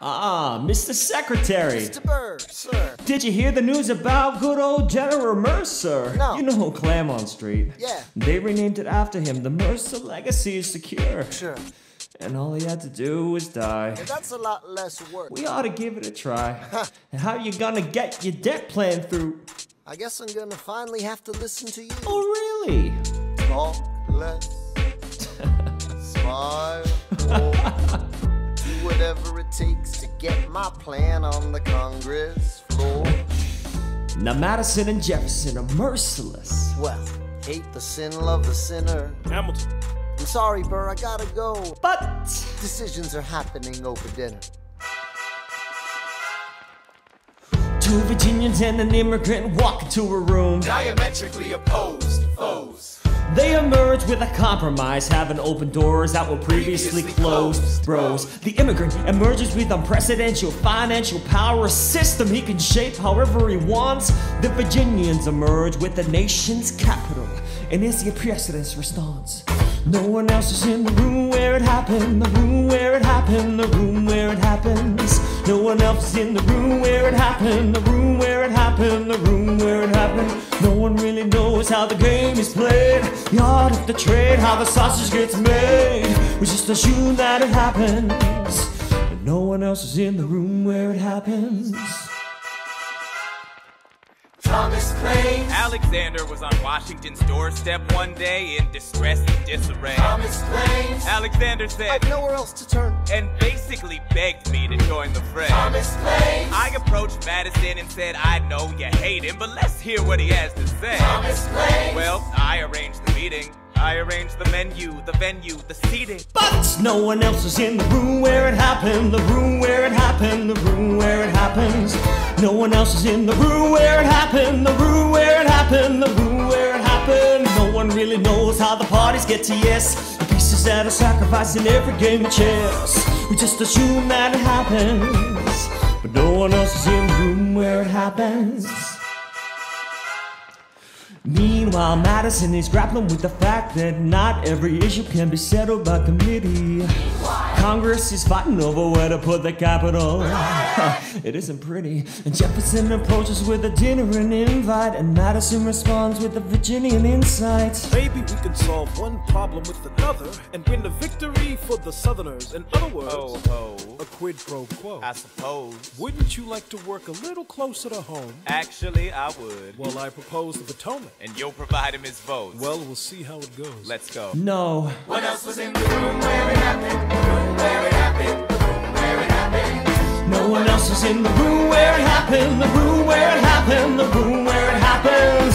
Ah, Mr. Secretary. Mr. Burr, sir. Did you hear the news about good old General Mercer? No. You know Clermont Street. Yeah. They renamed it after him. The Mercer legacy is secure. Sure. And all he had to do was die. But that's a lot less work. We ought to give it a try. and how you gonna get your debt plan through? I guess I'm gonna finally have to listen to you. Oh, really? Talk less. Smile more. Do whatever it takes to get my plan on the Congress floor. Now Madison and Jefferson are merciless. Well, hate the sin, love the sinner. Hamilton. I'm sorry, Burr, I gotta go. But Decisions are happening over dinner. two Virginians and an immigrant walk into a room. Diametrically opposed foes. They emerge with a compromise, having opened doors that were previously closed. Bros, the immigrant emerges with unprecedented financial power, a system he can shape however he wants. The Virginians emerge with the nation's capital, and it's the president's response. No one else is in the room where it happened, the room where it happened, the room where it happens. No one else is in the room where it happened, the room the art trade, how the sausage gets made. We just assume that it happens, but no one else is in the room where it happens. Thomas claims. Alexander was on Washington's doorstep one day in distress and disarray. Thomas claims. Alexander said, I've nowhere else to turn. and basically begged me to join the fray. Thomas claims. I approached Madison and said, I know you hate him, but let's hear what he has to say. Thomas claims. Well, I arranged the meeting. I arranged the menu, the venue, the seating. But no one else is in the room where it happened, the room where it happened, the room where it happens. No one else is in the room where it happened, the room where it happened, the room where it happened. No one really knows how the parties get to yes. The pieces that are sacrificed in every game of chess. We just assume that it happens, but no one else is in the room where it happens. Meanwhile, Madison is grappling with the fact that not every issue can be settled by committee. Congress is fighting over where to put the capital. it isn't pretty. And Jefferson approaches with a dinner and invite, and Madison responds with a Virginian insight. Maybe we solve one problem with another and win the victory for the Southerners. In other words, Oh, oh, a quid pro quo. I suppose. Wouldn't you like to work a little closer to home? Actually, I would. Well, I propose the Potomac. And you'll provide him his votes. Well, we'll see how it goes. let's go. No, What else was in the room where it happened? The room where it happened. The room where it happened. no one else is in the room where it happened, the room where it happened, the room where it happens.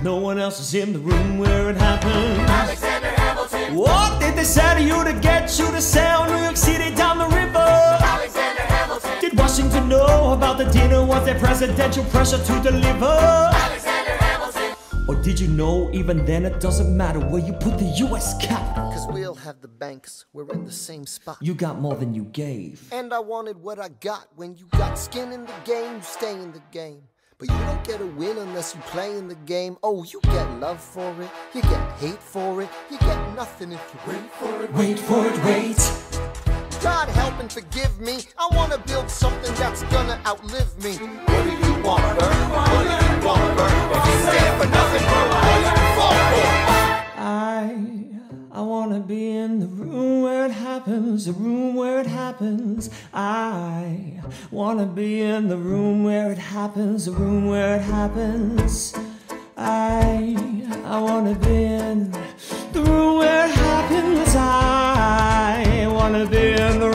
But no one else is in the room where it happens. Alexander Hamilton. What did they say to you to get you to sail New York City down the river? Alexander Hamilton. Did Washington know about the dinner? Was there presidential pressure to deliver? Alexander Hamilton. Or did you know even then it doesn't matter where you put the US capital? Cause we'll have the banks. We're in the same spot. You got more than you gave. And I wanted what I got. When you got skin in the game, you stay in the game. But you don't get a win unless you play in the game. Oh, you get love for it, you get hate for it, you get nothing if you wait for it. Wait for it, wait. God help and forgive me. I wanna build something that's gonna outlive me. What do you want, Burr? What do you want, Burr? If you stand for nothing, Burr, what you fall for? I I wanna be in the room where it happens, the room where it happens. I wanna be in the room where it happens, the room where it happens. I I wanna be in the room where it happens. I wanna be in the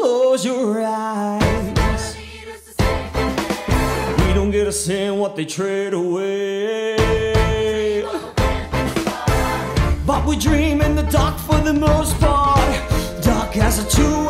close your eyes. We don't get a say in what they trade away. But we dream in the dark for the most part. Dark as a two